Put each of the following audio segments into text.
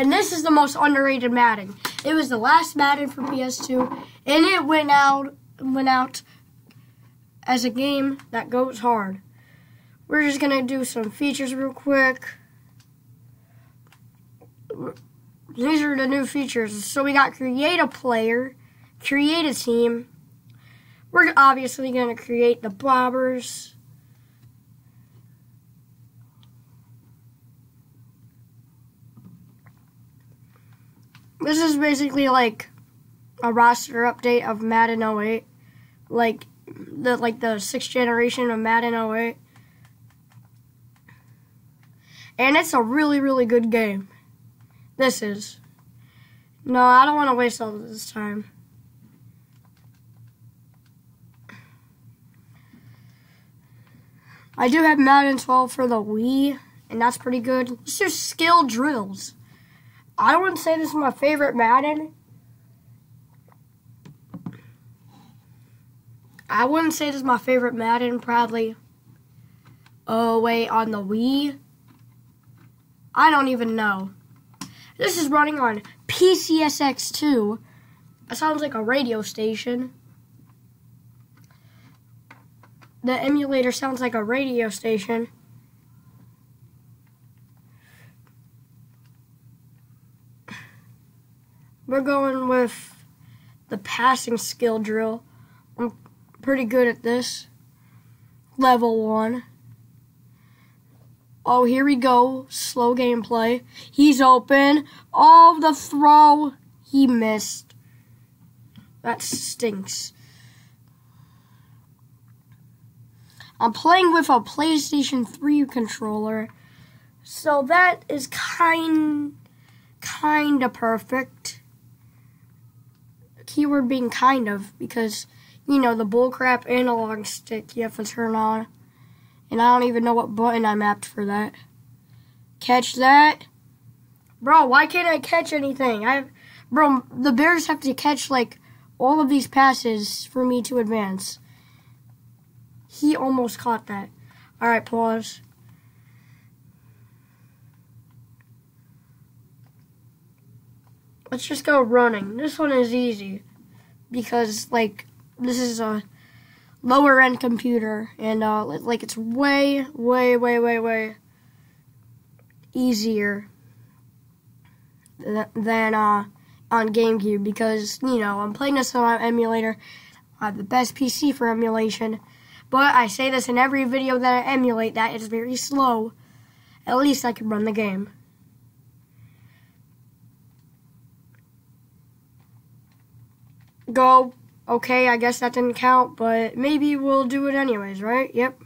And this is the most underrated Madden. It was the last Madden for PS2, and it went out went out as a game that goes hard. We're just gonna do some features real quick. These are the new features. So we got create a player, create a team. We're obviously gonna create the bobbers. This is basically like a roster update of Madden 08. Like the like the sixth generation of Madden 08. And it's a really, really good game. This is. No, I don't want to waste all this time. I do have Madden 12 for the Wii, and that's pretty good. Let's do skill drills. I wouldn't say this is my favorite Madden. I wouldn't say this is my favorite Madden, probably. Oh, wait, on the Wii? I don't even know. This is running on PCSX2. It sounds like a radio station. The emulator sounds like a radio station. We're going with the passing skill drill. I'm pretty good at this. Level 1. Oh, here we go. Slow gameplay. He's open. Oh, the throw. He missed. That stinks. I'm playing with a PlayStation 3 controller. So that is kind kind of perfect keyword being kind of because you know the bullcrap analog stick you have to turn on and I don't even know what button I mapped for that. Catch that? Bro why can't I catch anything? I bro the bears have to catch like all of these passes for me to advance. He almost caught that. All right pause let's just go running. This one is easy because like this is a lower end computer and uh, like it's way, way, way, way, way easier than uh, on GameCube because you know I'm playing this on my emulator. I have the best PC for emulation, but I say this in every video that I emulate that it's very slow. At least I can run the game. Go, okay, I guess that didn't count, but maybe we'll do it anyways, right? Yep.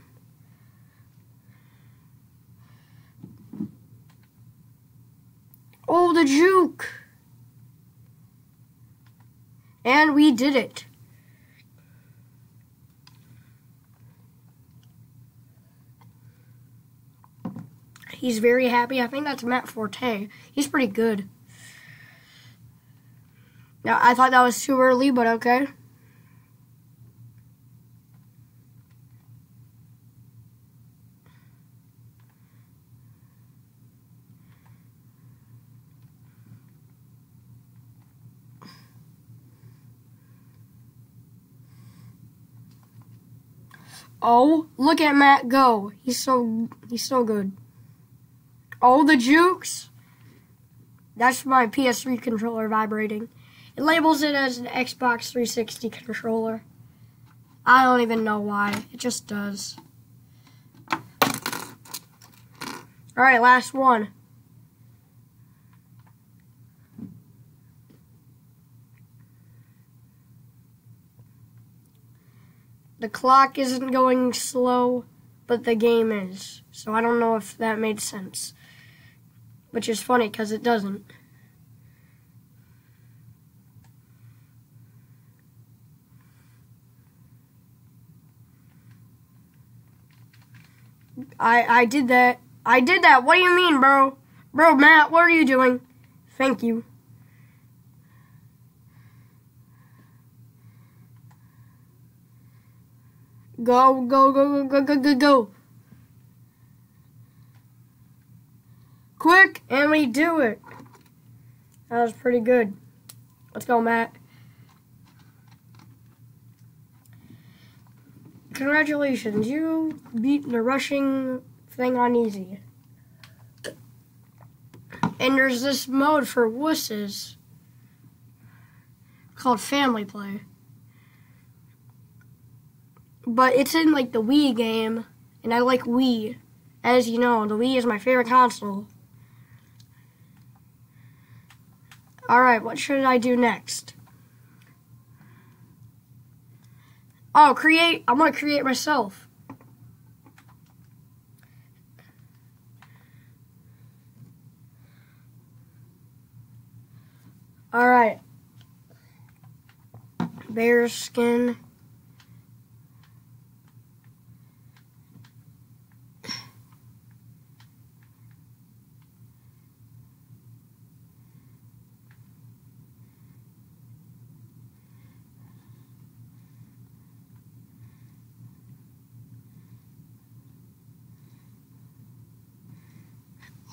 Oh, the juke! And we did it. He's very happy. I think that's Matt Forte. He's pretty good. Now, I thought that was too early, but okay. Oh, look at Matt go. He's so he's so good. Oh, the jukes. That's my PS3 controller vibrating. It labels it as an Xbox 360 controller. I don't even know why. It just does. Alright, last one. The clock isn't going slow, but the game is. So I don't know if that made sense. Which is funny because it doesn't. I I did that. I did that. What do you mean, bro? Bro, Matt, what are you doing? Thank you. Go, go, go, go, go, go, go. Quick, and we do it. That was pretty good. Let's go, Matt. Congratulations, you beat the rushing thing on easy. And there's this mode for wusses called Family Play. But it's in like the Wii game, and I like Wii. As you know, the Wii is my favorite console. Alright, what should I do next? Oh, create. I'm going to create myself. Alright. Bear skin.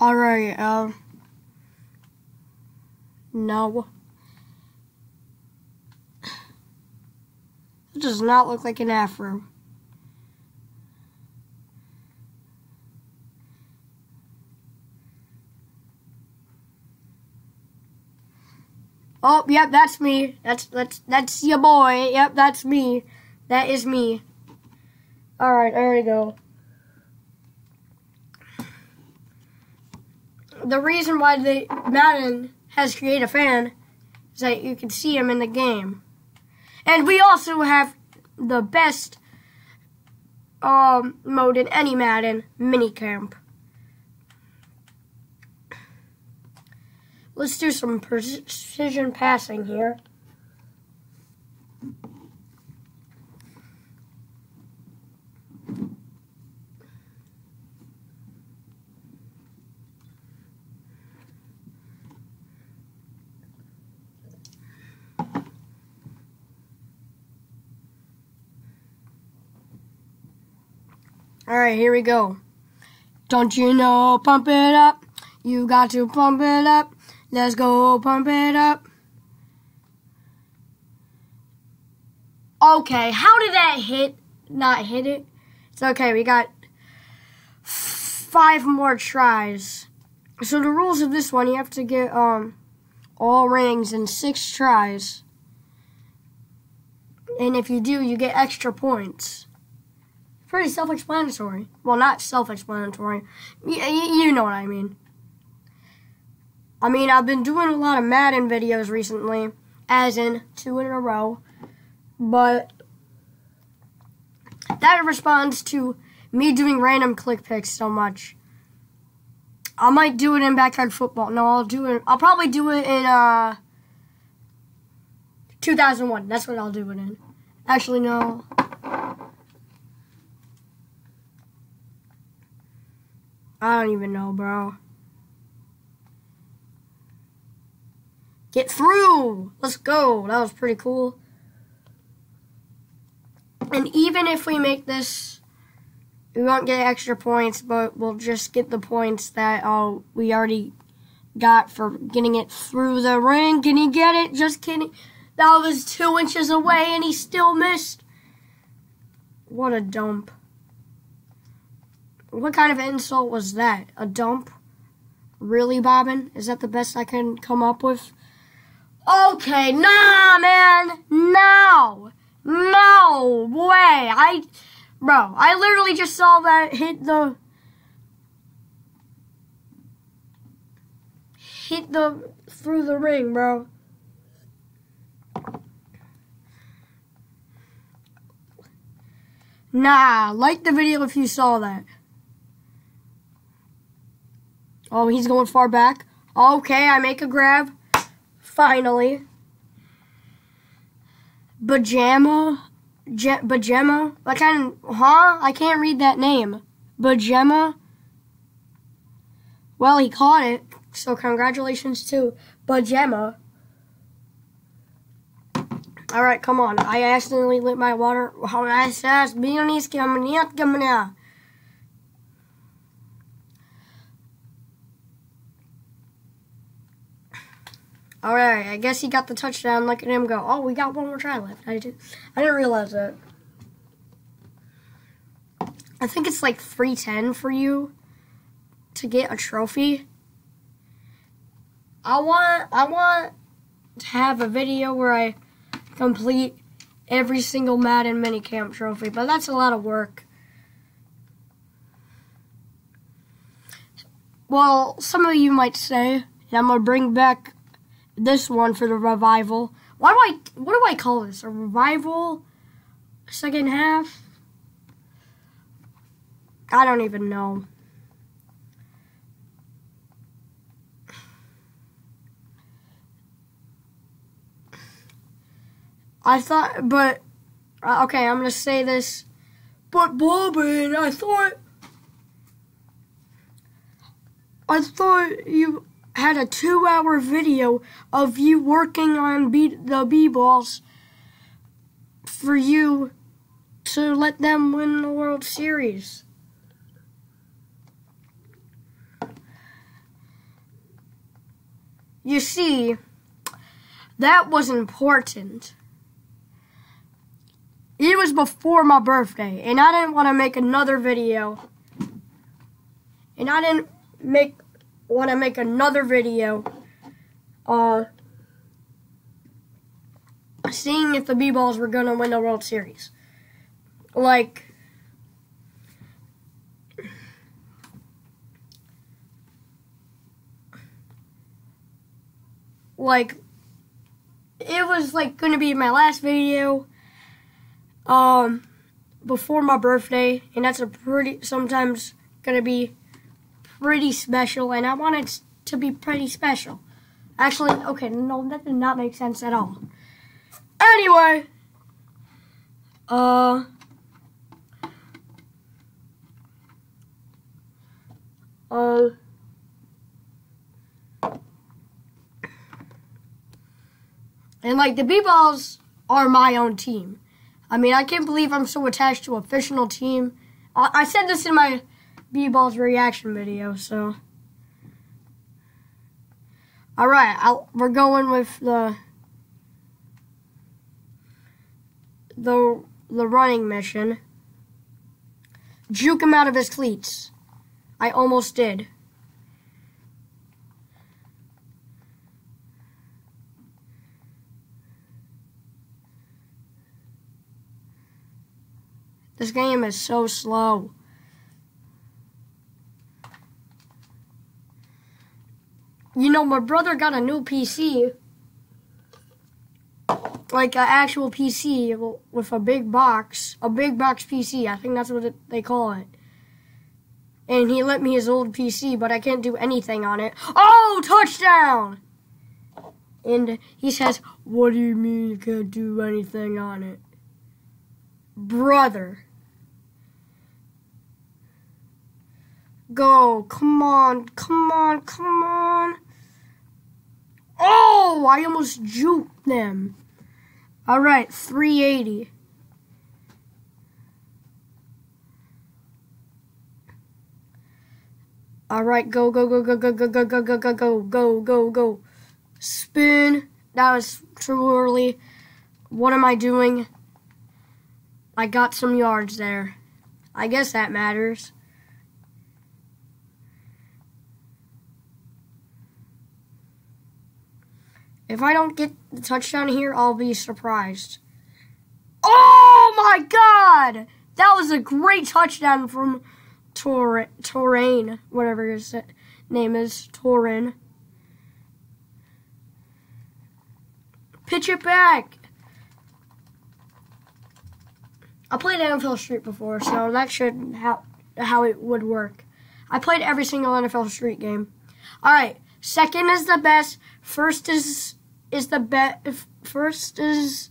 Alright, um. No. It does not look like an afro. Oh, yep, that's me. That's that's that's your boy. Yep, that's me. That is me. All right, there we go. The reason why the Madden has create a fan is that you can see him in the game. And we also have the best um, mode in any Madden, minicamp. Let's do some precision passing here. Alright, here we go. Don't you know, pump it up. You got to pump it up. Let's go pump it up. Okay, how did that hit? Not hit it? It's okay, we got five more tries. So the rules of this one, you have to get um all rings in six tries. And if you do, you get extra points pretty self-explanatory. Well, not self-explanatory. Y you know what I mean. I mean, I've been doing a lot of Madden videos recently, as in two in a row, but that responds to me doing random click picks so much. I might do it in backyard football. No, I'll do it. I'll probably do it in uh 2001. That's what I'll do it in. Actually, no. I don't even know, bro. Get through! Let's go. That was pretty cool. And even if we make this, we won't get extra points, but we'll just get the points that uh, we already got for getting it through the ring. Can he get it? Just kidding. That was two inches away and he still missed. What a dump. What kind of insult was that? A dump? Really, Bobbin? Is that the best I can come up with? Okay, nah, man. No. No way. I, bro, I literally just saw that hit the, hit the, through the ring, bro. Nah, like the video if you saw that. Oh, he's going far back. Okay, I make a grab. Finally. Bajama. Je Bajema? What kind of, huh? I can't read that name. Bajema? Well, he caught it, so congratulations to Bajema. Alright, come on. I accidentally lit my water. How I says, All right, I guess he got the touchdown. Look at him go. Oh, we got one more try left. I did. I didn't realize that. I think it's like 310 for you to get a trophy. I want I want to have a video where I complete every single Madden minicamp trophy, but that's a lot of work. Well, some of you might say, and I'm gonna bring back this one for the revival. Why do I what do I call this? A revival second half? I don't even know. I thought, but uh, okay, I'm gonna say this. But Bobby, I thought, I thought you had a two-hour video of you working on the B-balls for you to let them win the World Series. You see, that was important. It was before my birthday, and I didn't want to make another video. And I didn't make want to make another video uh, seeing if the B-Balls were going to win the World Series. Like, like, it was like going to be my last video um, before my birthday, and that's a pretty, sometimes going to be pretty special, and I want it to be pretty special. Actually, okay, no, that did not make sense at all. Anyway, uh, uh, and like the B-balls are my own team. I mean, I can't believe I'm so attached to a fictional team. I, I said this in my B-Ball's reaction video, so. Alright, we're going with the, the, the running mission. Juke him out of his cleats. I almost did. This game is so slow. You know, my brother got a new PC. Like an actual PC with a big box. A big box PC. I think that's what it, they call it. And he lent me his old PC, but I can't do anything on it. Oh, touchdown! And he says, What do you mean you can't do anything on it? Brother. Go. Come on. Come on. Come on. Oh, I almost juked them. All right, 380. All right, go, go, go, go, go, go, go, go, go, go, go, go, go, go. Spin. That was too early. What am I doing? I got some yards there. I guess that matters. If I don't get the touchdown here, I'll be surprised. Oh my god! That was a great touchdown from Tor Torain, whatever his name is, Torin. Pitch it back. I played NFL Street before, so that should how how it would work. I played every single NFL Street game. All right, second is the best. First is is the best. First is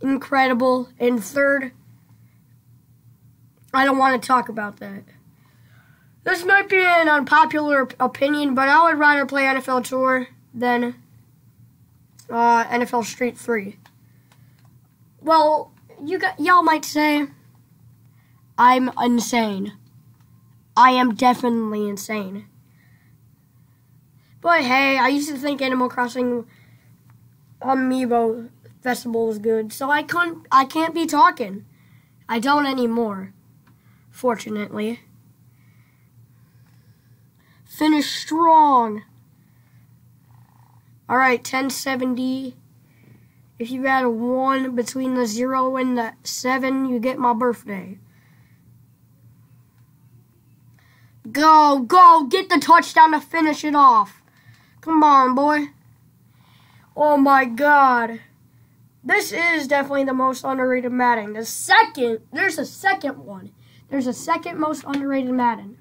incredible, and third, I don't want to talk about that. This might be an unpopular opinion, but I would rather play NFL Tour than uh, NFL Street 3. Well, you got, y'all might say I'm insane. I am definitely insane. But hey, I used to think Animal Crossing Amiibo Festival was good, so I couldn't. I can't be talking. I don't anymore. Fortunately. Finish strong. All right, 1070. If you add a 1 between the 0 and the 7, you get my birthday. Go, go, get the touchdown to finish it off. Come on, boy. Oh my god. This is definitely the most underrated Madden. The second, there's a second one. There's a second most underrated Madden.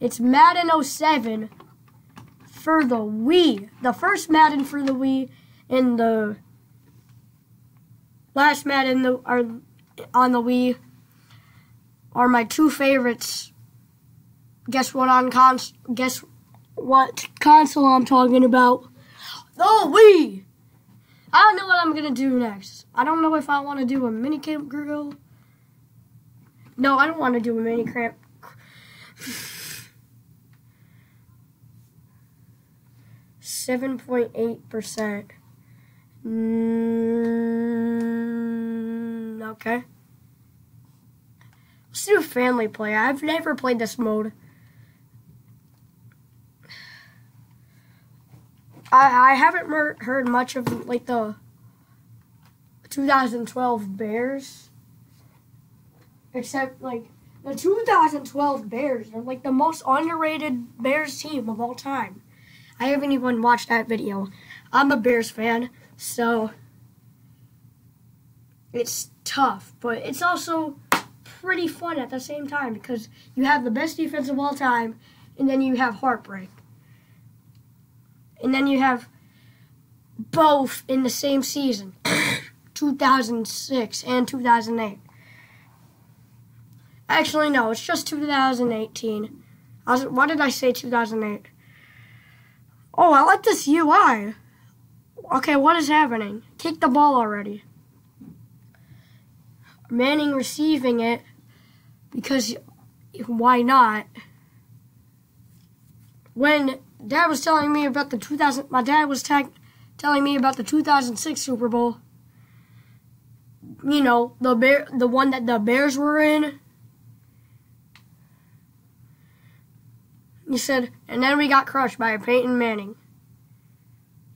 It's Madden 07 for the Wii. The first Madden for the Wii and the last Madden the, are on the Wii are my two favorites. Guess what on cons guess what console I'm talking about? The Wii. I don't know what I'm gonna do next. I don't know if I want to do a mini camp grill. No, I don't want to do a mini camp. Seven point eight percent. Mm, okay. Let's do family play. I've never played this mode. I, I haven't heard much of like the 2012 Bears, except like the 2012 Bears are like the most underrated Bears team of all time. I haven't even watched that video. I'm a Bears fan, so it's tough, but it's also pretty fun at the same time because you have the best defense of all time, and then you have heartbreak and then you have both in the same season 2006 and 2008 actually no it's just 2018 I was, why did I say 2008 oh I like this UI okay what is happening? Kick the ball already. Manning receiving it because why not? When Dad was telling me about the 2000. My dad was telling me about the 2006 Super Bowl. You know the bear, the one that the Bears were in. He said, and then we got crushed by Peyton Manning.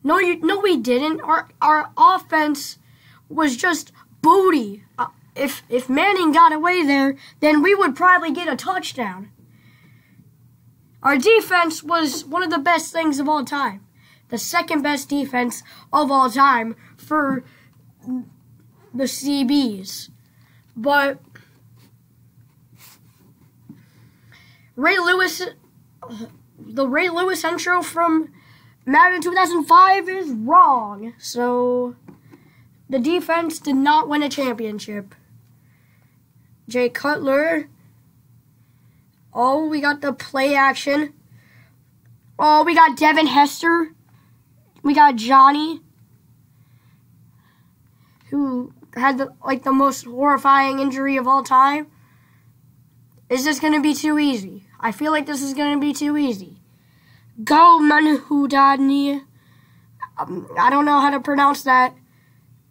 No, you, no, we didn't. Our our offense was just booty. Uh, if if Manning got away there, then we would probably get a touchdown. Our defense was one of the best things of all time. The second best defense of all time for the CBs. But Ray Lewis, the Ray Lewis intro from Madden 2005 is wrong. So the defense did not win a championship. Jay Cutler Oh, we got the play action. Oh, we got Devin Hester. We got Johnny, who had the, like the most horrifying injury of all time. Is this going to be too easy? I feel like this is going to be too easy. Go Manhudani. Um, I don't know how to pronounce that.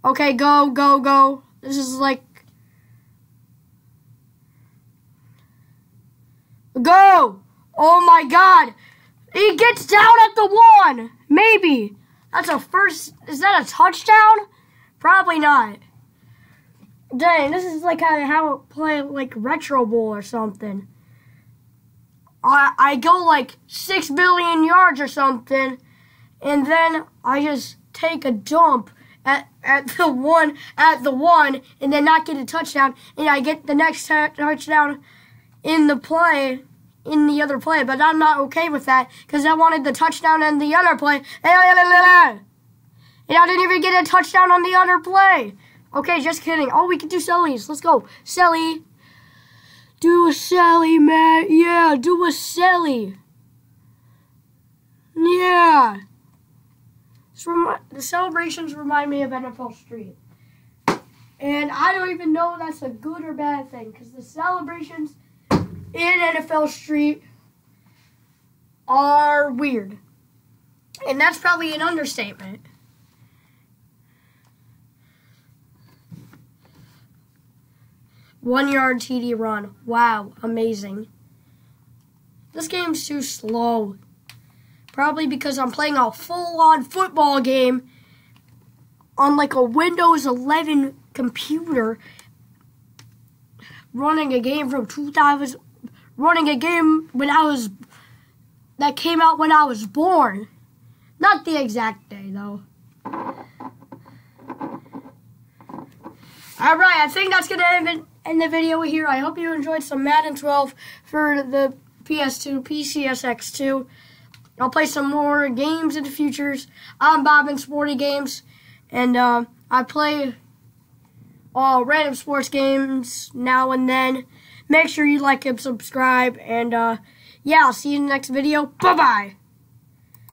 Okay, go, go, go. This is like Go! Oh my god! He gets down at the one! Maybe. That's a first. Is that a touchdown? Probably not. Dang, this is like how, how play like Retro Bowl or something. I, I go like 6 billion yards or something, and then I just take a dump at, at the one at the one and then not get a touchdown and I get the next touchdown in the play in the other play, but I'm not okay with that because I wanted the touchdown in the other play. And I didn't even get a touchdown on the other play. Okay, just kidding. Oh, we can do Sellies. Let's go. Selly. Do a Sally, man. Yeah, do a Sally. Yeah. the celebrations remind me of NFL Street. And I don't even know that's a good or bad thing because the celebrations in NFL Street are weird. And that's probably an understatement. One yard TD run. Wow, amazing. This game's too slow. Probably because I'm playing a full-on football game on like a Windows 11 computer running a game from 2000 running a game when I was that came out when I was born. Not the exact day though. Alright, I think that's going to end, the video here. I hope you enjoyed some Madden 12 for the PS2, PCSX2. I'll play some more games in the futures. I'm Bob in Sporty Games, and uh, I play all random sports games now and then. Make sure you like and subscribe, and uh, yeah, I'll see you in the next video. Bye-bye!